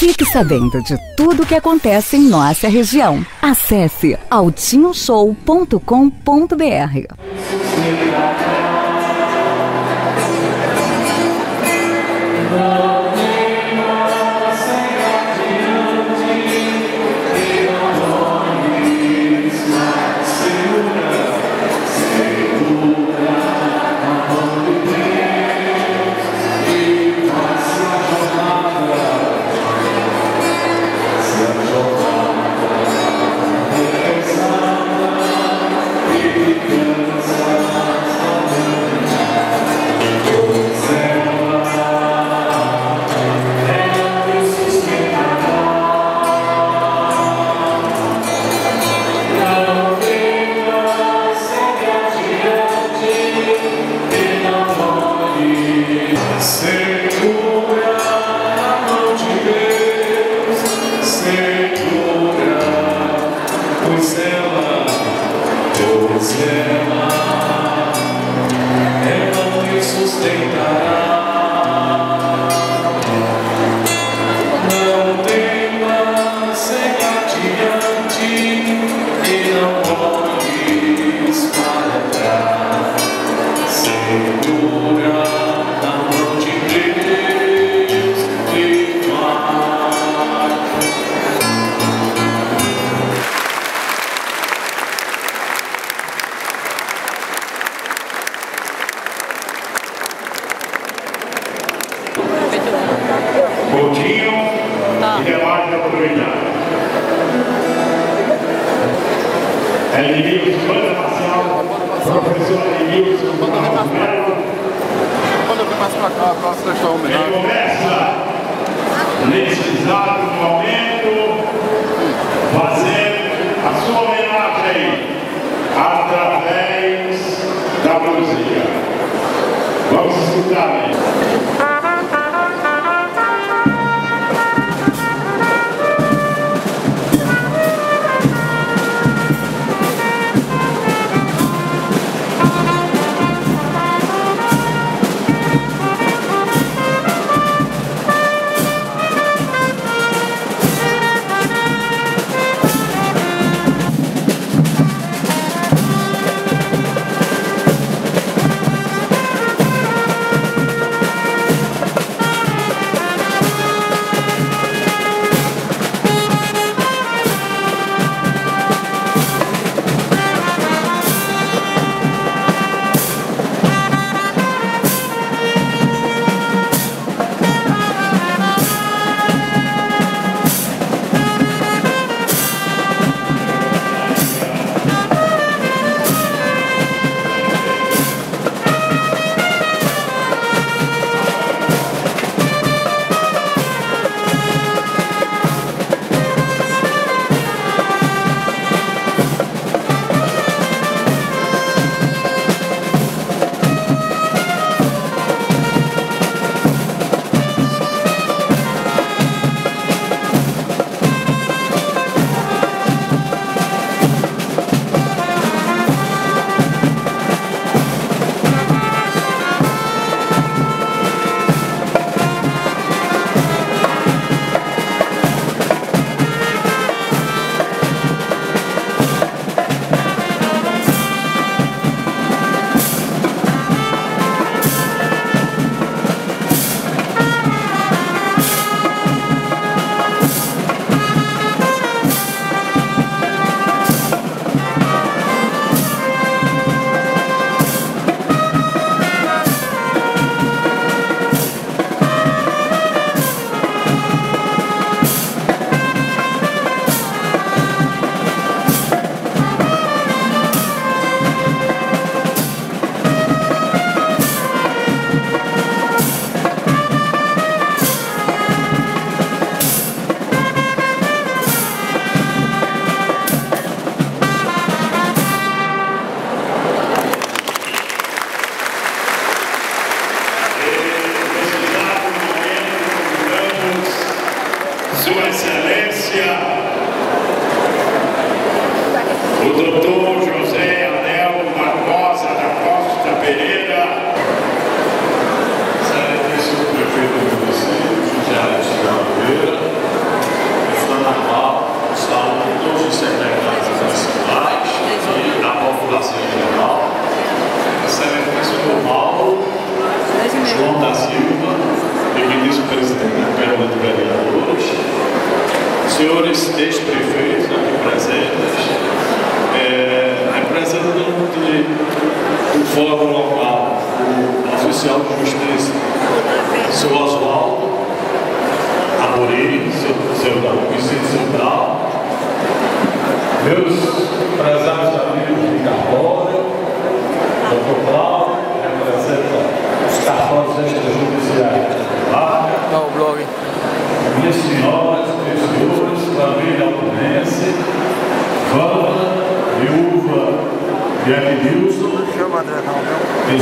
Fique sabendo de tudo o que acontece em nossa região. Acesse altinhoshow.com.br. neste exato momento, fazer a sua homenagem através da música. Vamos escutar. Né? su excelencia.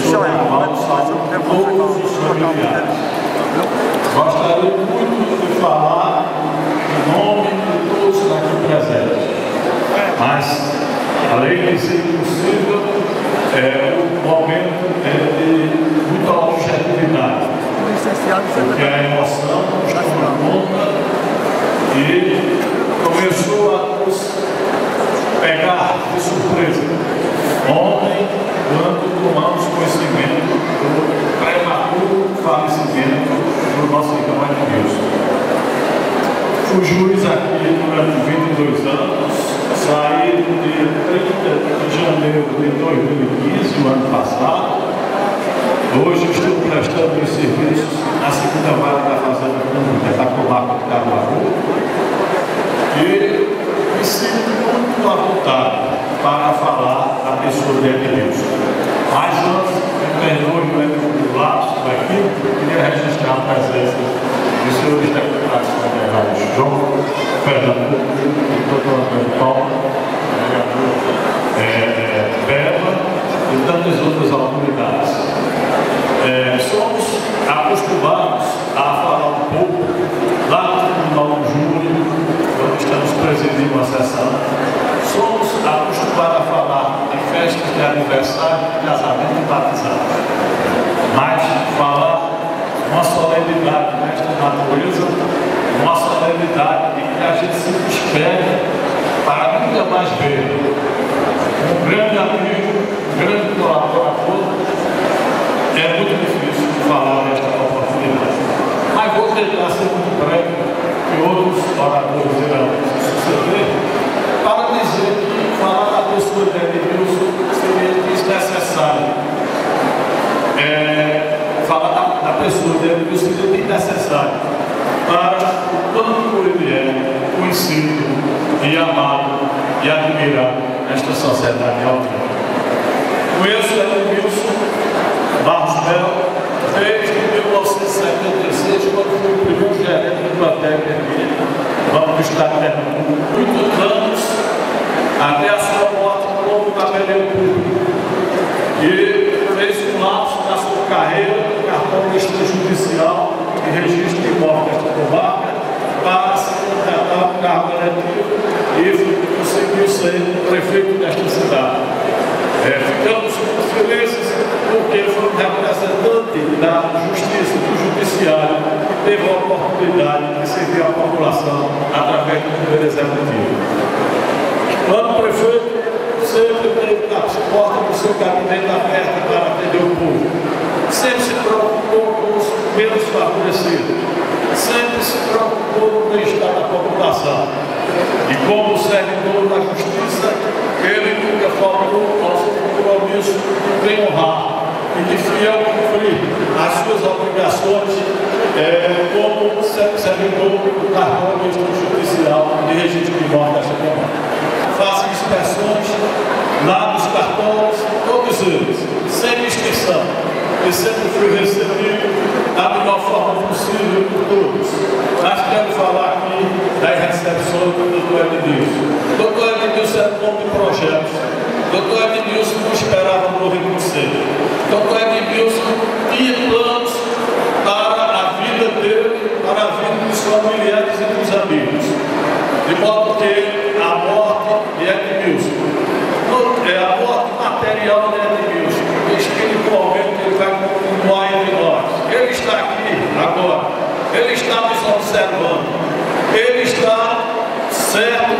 showing. Fui juiz aqui durante 22 anos, no dia 30 de janeiro de 2015, o ano passado, Hoje estou prestando meus serviços na segunda vara da Fazenda Pública da Comarca de Caruaru e me sinto muito à vontade para falar da pessoa de Edmilson. Mas antes, me perdoe o lapso aqui, queria registrar a presença dos senhores deputados federais João Fernando e doutor Antônio Paulo, vereador é, é, Bela e tantas outras autoridades. É, somos acostumados a falar um pouco lá no Tribunal do Júri, quando estamos presidindo uma sessão, somos acostumados a falar de festas de de casamento e batizado. Mas falar uma solenidade nesta natureza, uma solenidade em que a gente se despede para nunca mais ver. Um grande amigo, um grande colaborador, é muito difícil falar nesta oportunidade. Mas vou tentar ser muito breve, que outros oradores irão se suceder, para dizer que falar da pessoa de Edmilson seria desnecessário. É, falar da, da pessoa de Edmilson seria desnecessário para o quanto ele é conhecido e amado e admirado nesta sociedade alta. Conheço Edmilson Barros Melo, desde 1976, quando fui o primeiro gerente da biblioteca aqui, vamos do estado de muitos anos, até a sua morte como cabeleireiro público. E fez um lapso na sua carreira cartão extrajudicial e registro de imóvel desta comarca para um cargo eletivo e conseguiu ser prefeito desta cidade. É, ficamos felizes porque foi um representante da justiça, do judiciário, que teve a oportunidade de servir a população através do poder executivo. Quando o prefeito sempre teve a porta do seu gabinete aberta para atender o povo, sempre se preocupou com os menos favorecidos, sempre se preocupou com o bem-estar da população. E como servidor da justiça, ele nunca faltou ao seu compromisso de honrar e de fiel cumprir as suas obrigações é, como servidor do cartório judicial de registro de morte desta Câmara. Faça inspeções lá nos cartões, todos eles, sem exceção. E sempre fui recebido da forma possível por todos. Mas quero falar aqui das recepções do doutor Edmilson. Doutor Edmilson é bom de projetos. Doutor Edmilson não esperava no Rio Conselho. Doutor Edmilson tinha planos para a vida dele, para a vida Ele está certo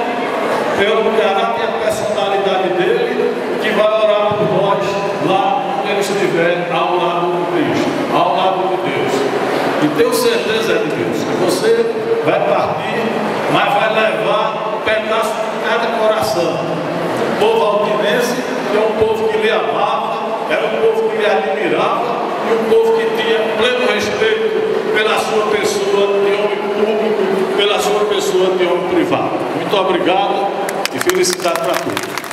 pelo caráter e a personalidade dele que vai orar por nós lá onde ele estiver ao lado do Cristo, ao lado de Deus. E tenho certeza, de Deus, que você vai partir, mas vai levar um pedaço de cada coração. O povo altinense é um povo que lhe amava, era um povo que lhe admirava e um povo que tinha pleno respeito pela sua pessoa público, pela sua pessoa de homem privado. Muito obrigado e felicidade para todos.